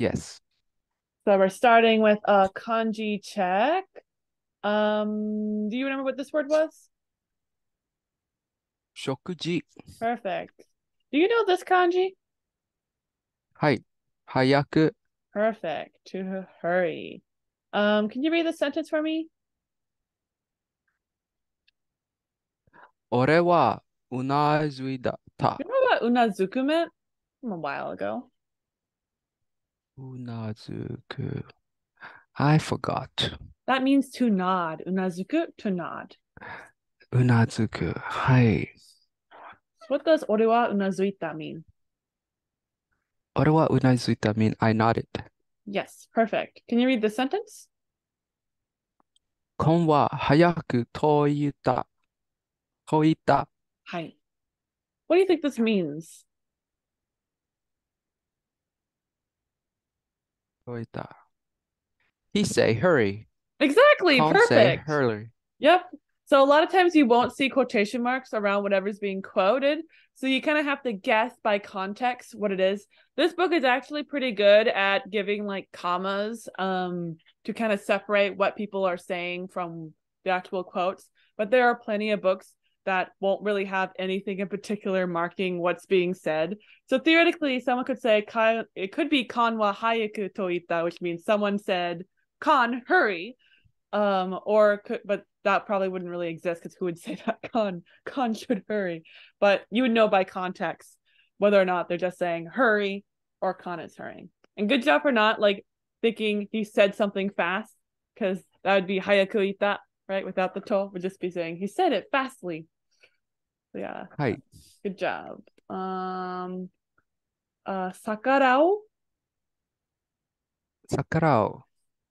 Yes. So we're starting with a kanji check. Um, do you remember what this word was? Shokuji. Perfect. Do you know this kanji? Hi. Hayaku. Perfect. To hurry. Um, can you read the sentence for me? Ore wa unazuida ta. You know what unazuku meant? From a while ago. Unazuku. I forgot. That means to nod. Unazuku, to nod. Unazuku. Hi. What does orewa unazuita mean? Orewa unazuita mean I nodded. Yes, perfect. Can you read the sentence? Kon wa hayaku toita. Toita. Hi. What do you think this means? He say hurry. Exactly. Perfect. hurry. Yep. So a lot of times you won't see quotation marks around whatever's being quoted. So you kind of have to guess by context what it is. This book is actually pretty good at giving like commas um to kind of separate what people are saying from the actual quotes, but there are plenty of books that won't really have anything in particular marking what's being said. So theoretically, someone could say "Ka- it could be kanwa hayaku toita, which means someone said "Kan, hurry." um or could but that probably wouldn't really exist because who would say that con con should hurry but you would know by context whether or not they're just saying hurry or con is hurrying and good job for not like thinking he said something fast because that would be hayaku ita right? Without the to, would just be saying he said it fastly. Yeah. Hi. Good job. Um uh Sakarao. Sakarao.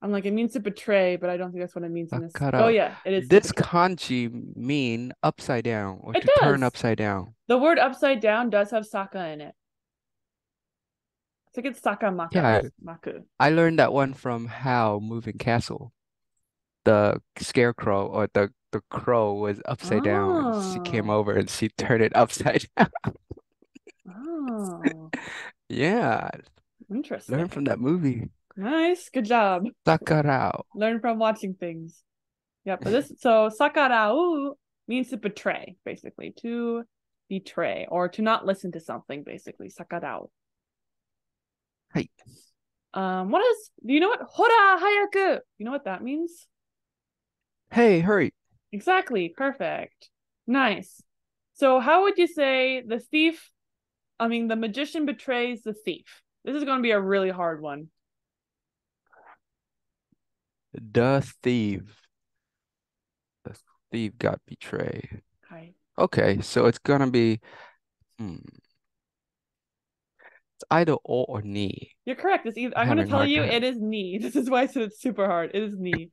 I'm like, it means to betray, but I don't think that's what it means in this. Sakarao. Oh yeah, it is. This kanji mean upside down or it to does. turn upside down. The word upside down does have saka in it. It's like it's sakamaka. Yeah, maku. I learned that one from How Moving Castle. The scarecrow or the the crow was upside down. and She came Oh. over and she turned it upside down. Oh, Yeah, interesting. learn from that movie. Nice. Good job. Sakarao. Learn from watching things. Yep. But this so sakarau means to betray, basically. To betray or to not listen to something, basically. Sakarau. Hey. Um, what is do you know what hora hayaku? You know what that means? Hey, hurry. Exactly. Perfect. Nice. So, how would you say the thief? I mean, the magician betrays the thief. This is going to be a really hard one. The thief. The thief got betrayed. Okay. Okay, so it's gonna be hmm. It's either o or ni. You're correct. It's either, I'm Having going to tell you time. it is knee. This is why I said it's super hard. It is knee.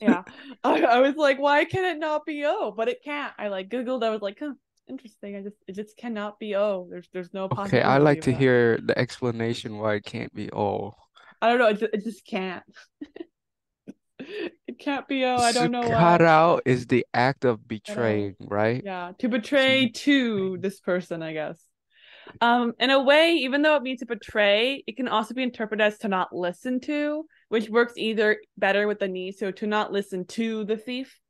Yeah. I, I was like, why can it not be O? But it can't. I like Googled. I was like, huh, interesting. I just, it just cannot be O. There's, there's no Okay. I like to that. hear the explanation why it can't be o. I don't know. It just, it just can't. it can't be O. I don't know why. Sukarao is the act of betraying, right? Yeah, to betray to this person, I guess. Um, in a way, even though it means to betray, it can also be interpreted as to not listen to, which works either better with the knee, so to not listen to the thief.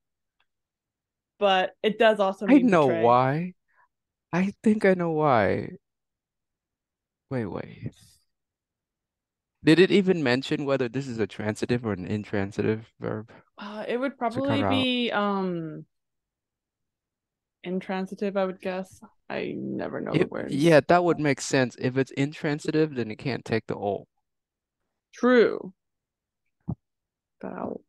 But it does also I know betray. why. I think I know why. Wait, wait. Did it even mention whether this is a transitive or an intransitive verb? Uh, it would probably out. be um intransitive, I would guess. I never know the If- words. yeah, that would make sense. If it's intransitive, then it can't take the o. True. But I'll,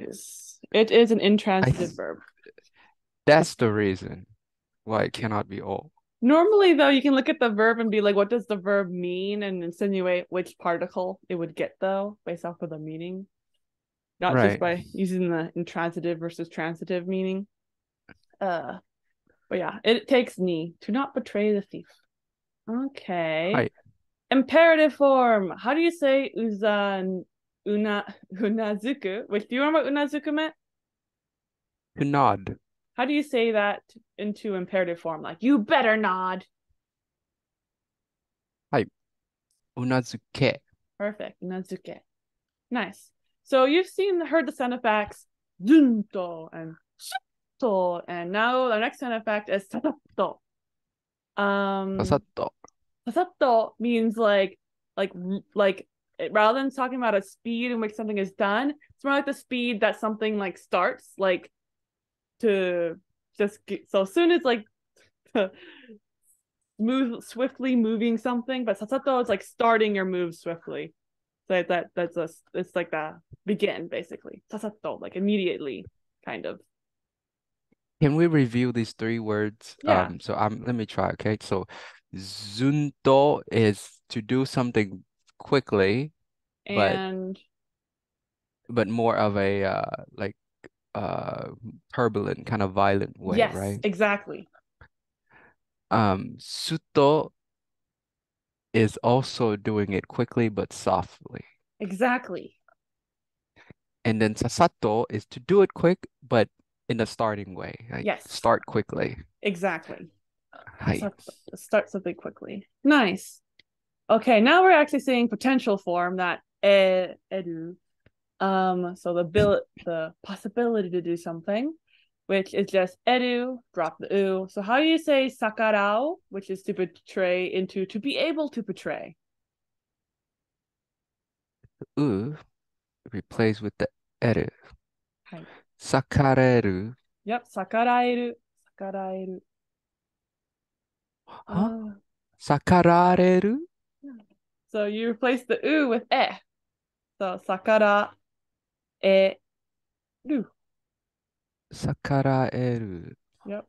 just it is an intransitive verb. That's the reason why it cannot be all. Normally, though, you can look at the verb and be like, what does the verb mean? And insinuate which particle it would get, though, based off of the meaning. Not just by using the intransitive versus transitive meaning. Uh, but yeah, it takes ni to not betray the thief. Okay. Right. Imperative form. How do you say uza una unazuku? Wait, do you remember what unazuku meant? To nod. How do you say that into imperative form? Like, you better nod. Hi. unazuke. Perfect. Unazuke. Nice. So you've seen heard the sound effects zunto and shito, and now the next sound effect is sasato. Um, Sasato. sasato means like like like rather than talking about a speed in which something is done, it's more like the speed that something like starts, like to just get, so soon as like move swiftly moving something, but sasato is like starting your move swiftly. So that that's a it's like that begin basically. Sasato, like immediately, kind of. Can we review these three words? Yeah. Um, so um, let me try. Okay, so zunto is to do something quickly, but And but more of a uh like uh turbulent kind of violent way, yes, right? exactly. Um, suto is also doing it quickly but softly. Exactly. And then sasato is to do it quick but in a starting way. Like Yes. start quickly. Exactly. Hi. Start, start something quickly. Nice. Okay, now we're actually seeing potential form that e, edu. Um, so the bill the possibility to do something, which is just edu, drop the u. So how do you say sakarao, which is to betray into to be able to portray? U replace with the eru. Hi. Sakareru. Yep, sakaraeru, sakaraeru. Huh? Uh, Sakarareru? So you replace the u with e. So sakara e ru. Sakaraeru. Yep.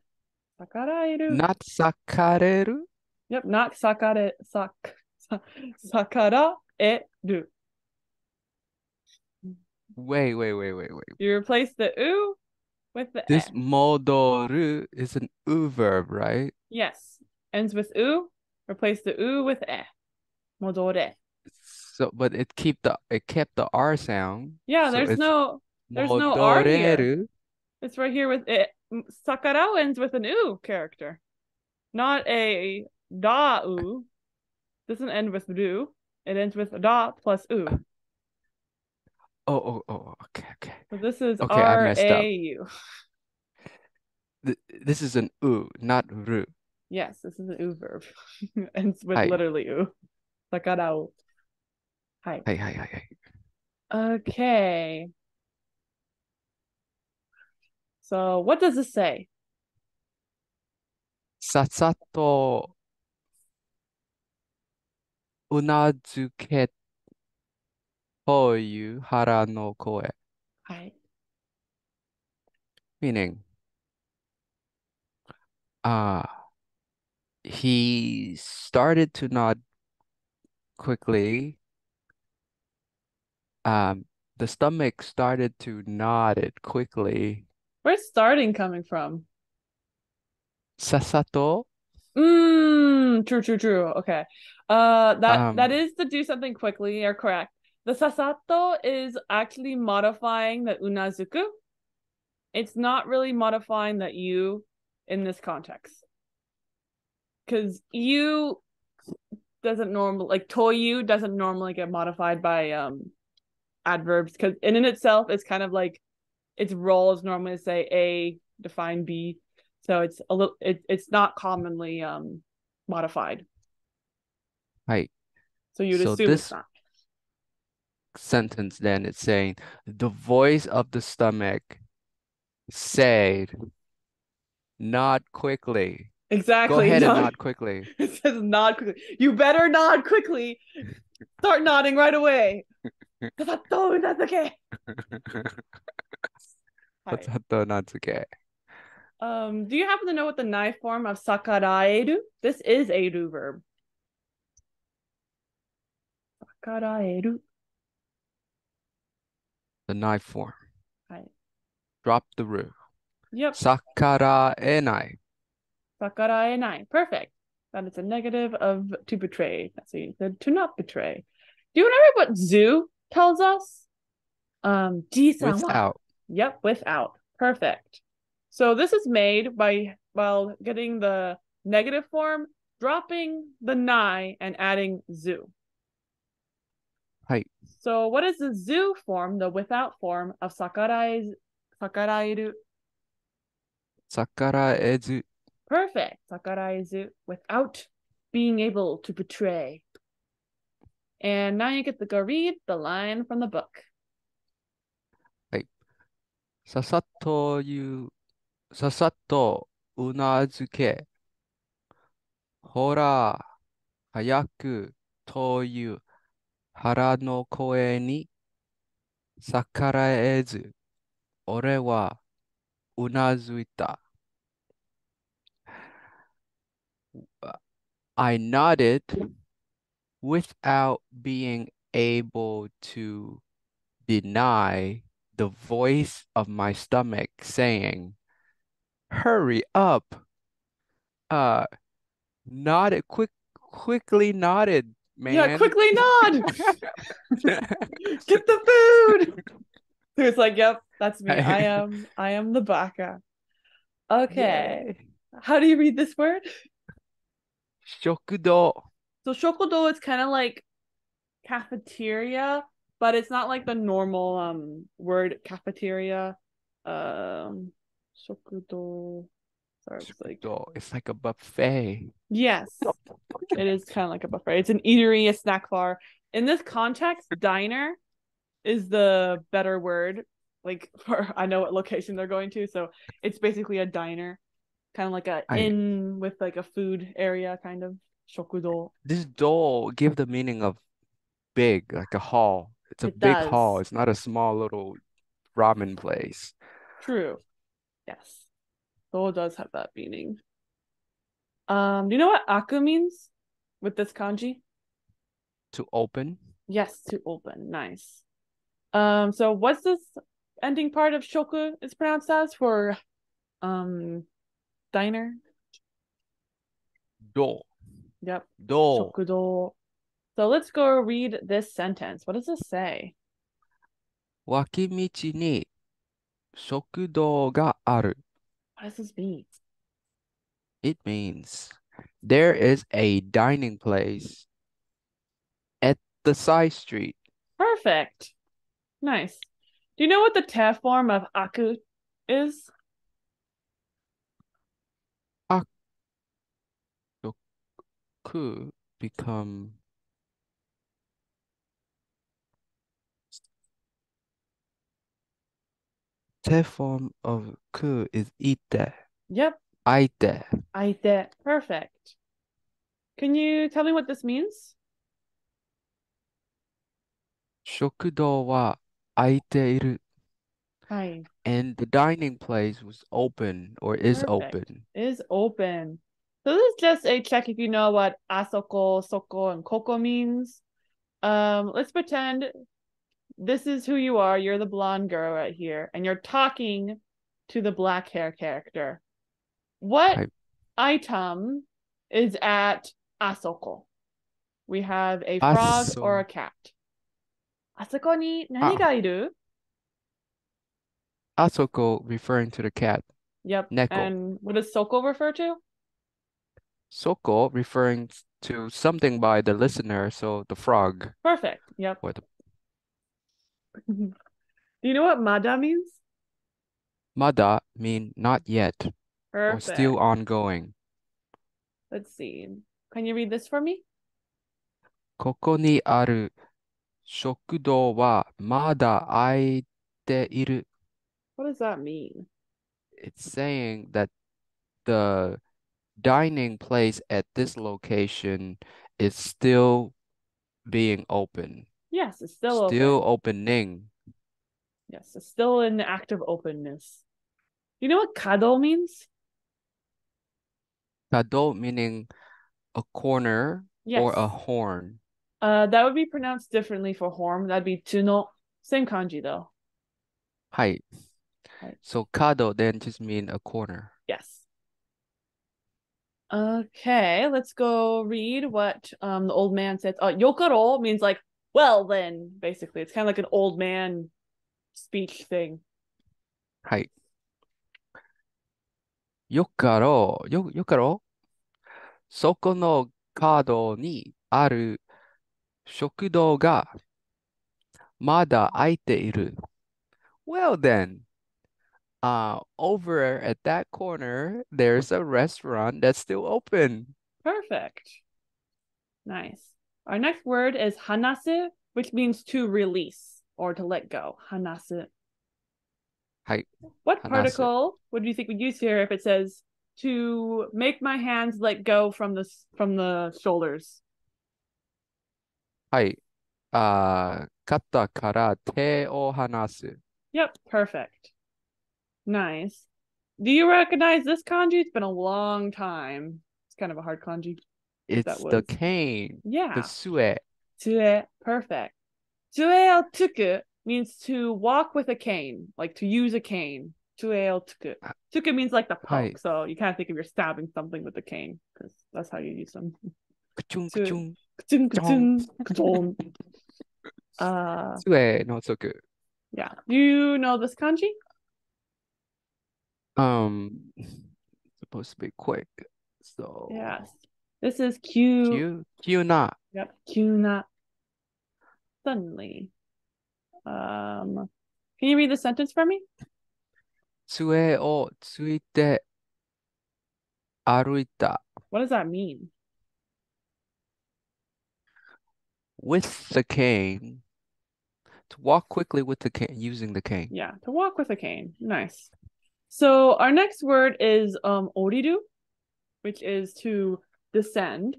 Sakaraeru. Not sakareru? Yep, not sakare sak sakara e ru. Wait, wait, wait, wait, wait. You replace the u with the This e. modoru is an u verb, right? Yes. Ends with u. Replace the u with e. Modore. So, but it keep the it kept the R sound. Yeah, so there's no there's no R here. It's right here with it. Sakara ends with an u character, not a da u. Doesn't end with du. It ends with da plus u. Oh, oh, oh, oh, okay, okay. So this is Okay, I R. A U. Th this is an u, not ru. Yes, this is an u verb. ends with Hi. literally u. Sakarao. Hi. Hi, hi, hi, hi. Okay. So what does this say? Sasato unazuke toyu hara no koe. Hi. Meaning, uh, he started to nod quickly. Um, the stomach started to nod it quickly. Where's starting coming from? Sasato, Mm, true, true, true. Okay. Uh that that Um, is to do something quickly, you're correct. The sasato is actually modifying the unazuku. It's not really modifying that you in this context. Because you doesn't normal like toyu doesn't normally get modified by um adverbs because in and itself it's kind of like its role is normally to say A define B. So it's a little it, it's not commonly um modified. Right. So you'd So assume this- sentence then it's saying the voice of the stomach said not quickly. Exactly. Go ahead and nod- nod quickly. It says nod quickly. You better nod quickly. Start nodding right away. Sasato unazuke. Hi. Natsuke. Um, do you happen to know what the knife form of sakaraeru? This is a do verb. Sakaraeru. The knife form. Hi. Drop the ru. Yep. Sakara enai. Sakaraenai. Perfect. That is a negative of to betray. That's a the to not betray. Do you remember what zoo tells us? Um. Without. Yep, without. Perfect. So this is made by while getting the negative form, dropping the nai and adding zoo. はい。So, what is the zoo form, the without form of sakarai, sakarairu? Perfect. Sakaraizu without being able to betray. And now you get to go read the line from the book. ささっと言う、ささっとうなずけ。ほら、早くという腹の声に逆らえず、俺はうなずいた。I nodded without being able to deny the voice of my stomach saying, Hurry up. Uh, nodded quick, quickly nodded, man. Yeah, quickly nod. Get the food. So it's like, yep, that's me. I am I am the baka. Okay. Yay. How do you read this word? Shokudo. So shokudo is kind of like cafeteria, but it's not like the normal um word cafeteria. Um, shokudo. Sorry, it's like it's like a buffet. Yes, it is kind of like a buffet. It's an eatery, a snack bar. In this context, diner is the better word. Like for I know what location they're going to, so it's basically a diner kind of like a I- inn with like a food area, kind of shokudo. This door give the meaning of big, like a hall. It's a It big hall. It's not a small little ramen place. True. Yes. Soul does have that meaning. Um, do you know what aku means with this kanji? To open, Yes, to open. Nice. Um, so what's this ending part of shoku is pronounced as for um diner? door, Yep, door. shokudo. So let's go read this sentence. What does this say? 脇道に食堂がある。 What does this mean? It means there is a dining place at the side street. Perfect. Nice. Do you know what the te form of aku is? Could become te form of ku is ite, Yep, aite. I did. Perfect. Can you tell me what this means? 食堂は空いている。 Hi. And the dining place was open or is Perfect. open. Is open. So this is just a check if you know what asoko, soko, and koko means. Um, let's pretend this is who you are. You're the blonde girl right here, and you're talking to the black hair character. What Hi. item is at asoko? We have a frog or a cat. Asoko ni nani Ah. ga iru? Asoko referring to the cat. Yep. Neko. And what does soko refer to? Soko referring to something by the listener, so the frog Perfect. Yep. or the Do you know what mada means? mada mean not yet or Perfect. still ongoing. Let's see. Can you read this for me? ここにある食堂はまだ空いている。 What does that mean? It's saying that the dining place at this location is still being open. Yes, it's still still open. opening. Yes, it's still in act of openness. You know what kado means? Kado meaning a corner yes. or a horn. Uh, that would be pronounced differently for horn. That'd be tuno. Same kanji though. Hi. Hi. So kado then just mean a corner. Yes. Okay, let's go read what um the old man says. Uh, yokaro means like well then, basically. It's kind of like an old man speech thing. はい。よかろう。よ、よかろう。そこのカードにある食堂が まだ開いている。Well then, uh, over at that corner, there's a restaurant that's still open. Perfect. Nice. Our next word is hanase, which means to release or to let go. Hanase. Hi. What hanase. particle would you think would use here if it says to make my hands let go from the from the shoulders? Hi. Uh, katakara te o hanase. Yep, perfect. Nice. Do you recognize this kanji? It's been a long time. It's kind of a hard kanji. It's the cane. Yeah. The sue. Sué. Perfect. Tsuel tuku means to walk with a cane, like to use a cane. Tsuel tuku. Ah. Tuku means like the poke. Right. So you kind of think of you're stabbing something with the cane because that's how you use them. Ka-chung, ka-chung. Ka-chung, ka-chung, ka-chung. uh, Yeah. Do you know this kanji? Um, supposed to be quick. So, Yes. This is Q. 急、急な。 Yep. Kyuna. Suddenly. Um, can you read the sentence for me? 杖をついて歩いた。 What does that mean? With the cane. To walk quickly with the cane, using the cane. Yeah, to walk with a cane. Nice. So our next word is um oriru, which is to descend.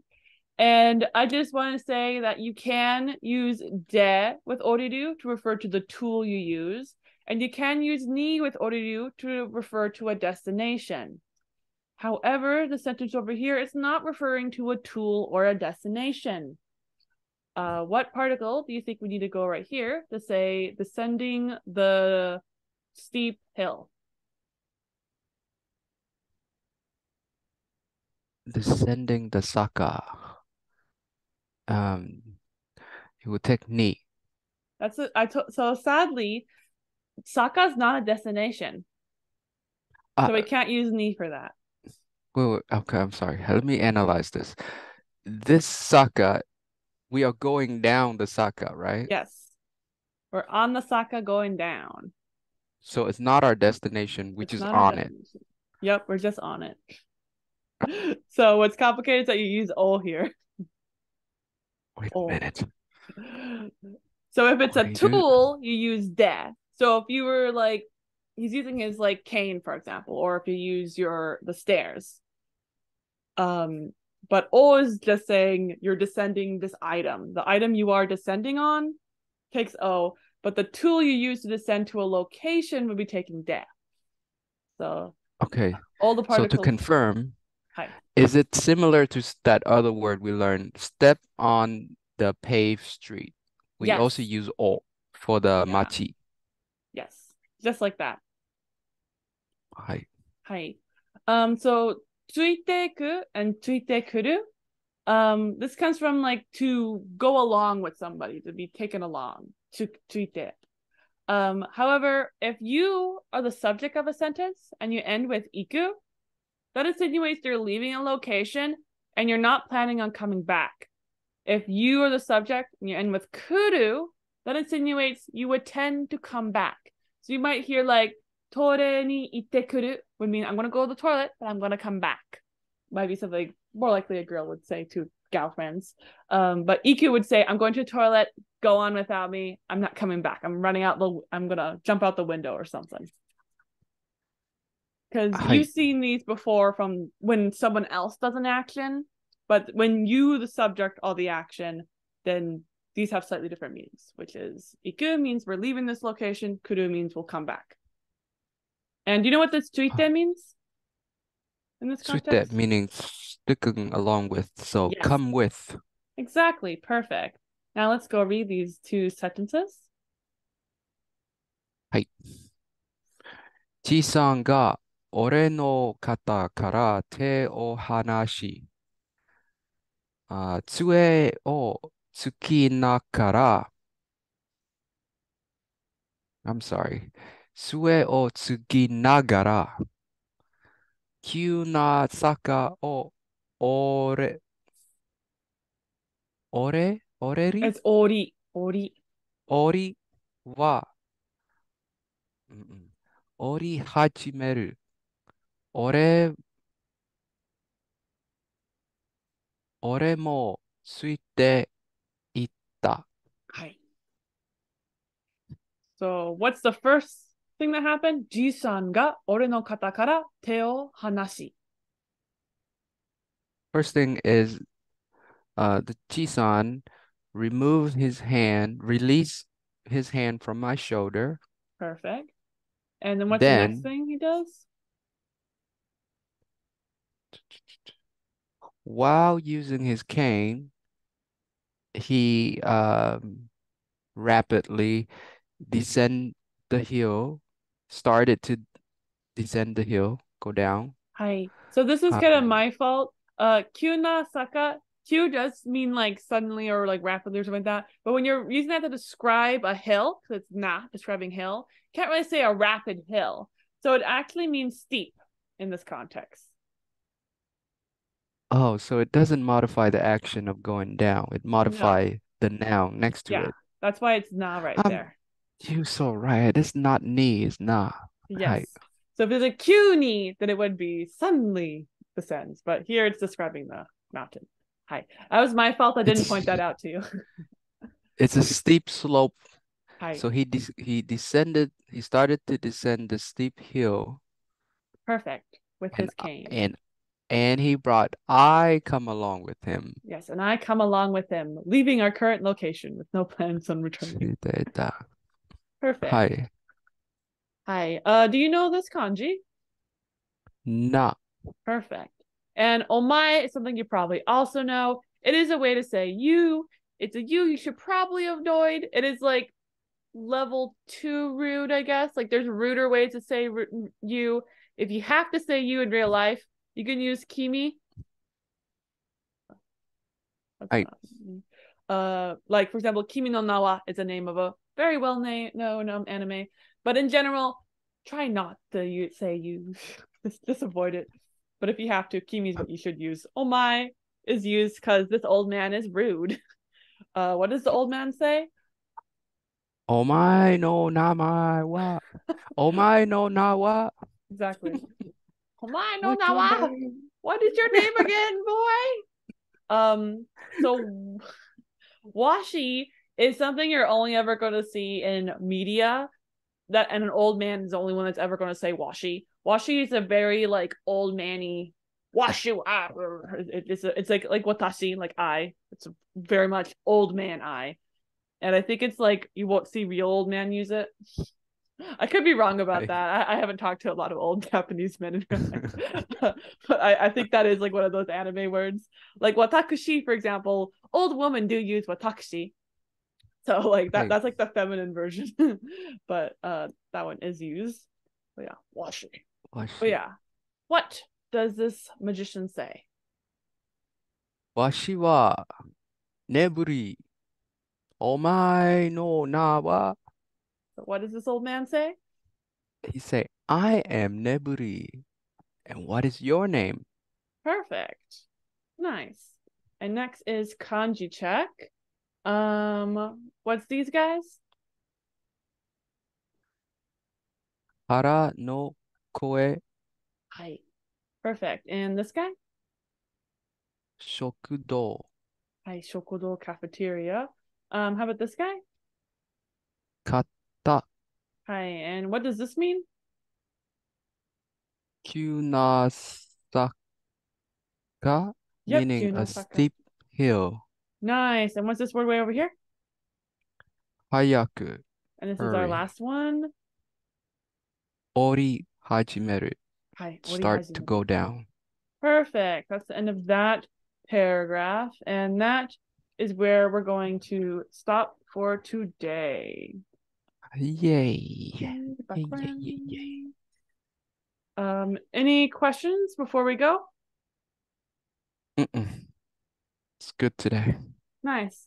And I just want to say that you can use de with oriru to refer to the tool you use, and you can use ni with oriru to refer to a destination. However, the sentence over here is not referring to a tool or a destination. Uh, what particle do you think we need to go right here to say descending the steep hill? Descending the Saka. Um, it would take knee. That's it. I to- so sadly, Saka is not a destination, Uh, so we can't use ni for that. wait, wait, okay, I'm sorry. Let me analyze this. This Saka, we are going down the Saka, right? Yes, we're on the Saka going down. So it's not our destination, It's just on it. Yep, we're just on it. so what's complicated is that you use o here. Wait a minute. So if it's a What do? tool, you use de. So if you were like, he's using his like cane, for example, or if you use your the stairs. Um, but o is just saying you're descending this item. The item you are descending on takes o, but the tool you use to descend to a location would be taking de. So Okay, all the so particles. to confirm, Hi. is it similar to s- that other word we learned? Step on the paved street. We also Yes. use o for the Yeah. machi. Yes, just like that. はい。はい。Um, so ついてく and ついてくる um, this comes from like to go along with somebody, to be taken along. つついて Um, however, if you are the subject of a sentence and you end with iku, that insinuates you're leaving a location and you're not planning on coming back. If you are the subject and with kuru, that insinuates you intend to come back. So you might hear like tore ni ite kuru would mean I'm gonna go to the toilet, but I'm gonna come back. Might be something more likely a girl would say to gal friends. Um, but iku would say, I'm going to the toilet, go on without me. I'm not coming back. I'm running out the I'm gonna jump out the window or something Because Hi. you've seen these before from when someone else does an action, but when you, the subject, are the action, then these have slightly different meanings, which is iku means we're leaving this location, kuru means we'll come back. And do you know what this tuite means? In this Suite context? meaning sticking along with. So Yes. come with. Exactly, perfect. Now let's go read these two sentences. ちさんが 俺の肩から手を離し、あ杖をつきながら、I'm sorry, 杖をつきながら、急な坂を折れ、折れ、折れり？It's ori, ori. 折り、は、うんうん、折り始める。俺、俺もついていった。 Hi. So, what's the first thing that happened? Ji-san が俺の肩から手を離し。 First thing is uh, the Chisan removed his hand, released his hand from my shoulder. Perfect. And then what's the next Then- thing he does? While using his cane, he um, rapidly descend the hill, started to descend the hill, go down. Hi. So this is kind of my fault. Uh, Kyuna Saka. Q does mean like suddenly or like rapidly or something like that. But when you're using that to describe a hill, because it's not describing hill, you can't really say a rapid hill. So it actually means steep in this context. Oh, so it doesn't modify the action of going down. It modify the noun next to Yeah. it. That's why it's na right Um, there. You so right. It's not knee, it's na. Yes. Right. So if there's a Q-ni, then it would be suddenly descends. But here it's describing the mountain. Hi. That was my fault. I didn't It's- point that out to you. It's a steep slope. Hi. So he des he descended, he started to descend the steep hill Perfect. With and his cane. and and he brought I come along with him. Yes, and I come along with him, leaving our current location with no plans on returning. Perfect. Hi. Hi. Uh, do you know this kanji? Nah. Perfect. And omai is something you probably also know. It is a way to say you. It's a you you should probably avoid. It is like level two rude, I guess. Like there's ruder ways to say you. If you have to say you in real life, you can use Kimi. I... Uh, like for example, Kimi no Na wa is the name of a very well-known um, anime, but in general, try not to you say you just, just avoid it. But if you have to, Kimi what you should use. Oh my is used because this old man is rude. Uh, what does the old man say? Oh my no na my wa. oh my no nawa. Exactly. Oh my no your Nawa. What is your name again, boy? Um, so washi is something you're only ever going to see in media. That and an old man is the only one that's ever going to say washi. Washi is a very like old manny washu. Ah, it- it's a, it's like like watashi, like I. It's a very much old man I, and I think it's like you won't see real old man use it. I could be wrong about that. I, I, haven't talked to a lot of old Japanese men in life. but I, I, think that is like one of those anime words. Like watakushi, for example, old women do use watakushi. So like that that's like the feminine version. but uh that one is used. But yeah, washi. washi. But yeah. What does this magician say? Washi wa neburi. Omae no na wa what does this old man say? He say, I am Neburi. And what is your name? Perfect. Nice. And next is kanji check. Um, what's these guys? Hara no koe. Hi. Perfect. And this guy? Shokudo. Hi, Shokudo cafeteria. Um, how about this guy? 型、 Hi, and what does this mean? 急な坂、 Yep, meaning 急 a な坂。 steep hill. Nice. And what's this word way over here? 早く And this is our Hurry. last one. 降り始める。 Hi. Start to go down. Perfect. That's the end of that paragraph. And that is where we're going to stop for today. Yay. Yay, Yay, yay, yay. Um, any questions before we go? Mm-mm. It's good today. Nice.